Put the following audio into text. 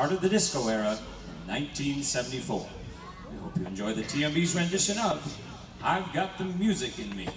Heart of the Disco era in 1974. We hope you enjoy the TMB's rendition of I've Got the Music in Me.